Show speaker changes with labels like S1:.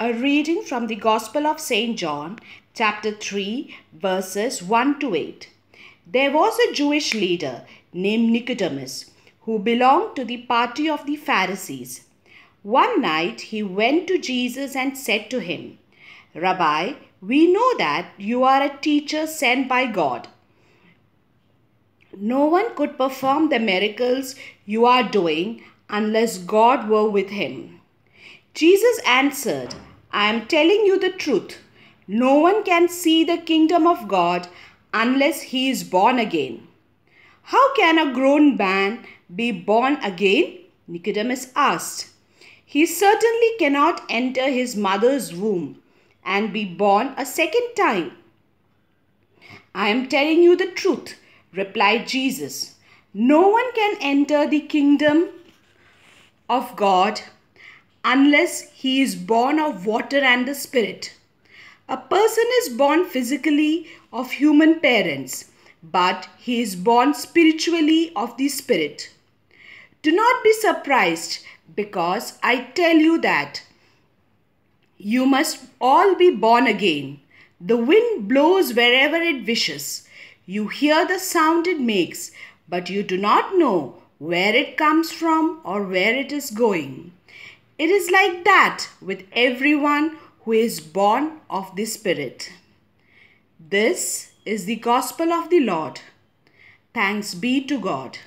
S1: A reading from the Gospel of St. John, chapter 3, verses 1 to 8. There was a Jewish leader named Nicodemus who belonged to the party of the Pharisees. One night he went to Jesus and said to him, Rabbi, we know that you are a teacher sent by God. No one could perform the miracles you are doing unless God were with him. Jesus answered, I am telling you the truth. No one can see the kingdom of God unless he is born again. How can a grown man be born again? Nicodemus asked. He certainly cannot enter his mother's womb and be born a second time. I am telling you the truth, replied Jesus. No one can enter the kingdom of God unless he is born of water and the Spirit. A person is born physically of human parents, but he is born spiritually of the Spirit. Do not be surprised because I tell you that you must all be born again. The wind blows wherever it wishes. You hear the sound it makes, but you do not know where it comes from or where it is going. It is like that with everyone who is born of the Spirit. This is the gospel of the Lord. Thanks be to God.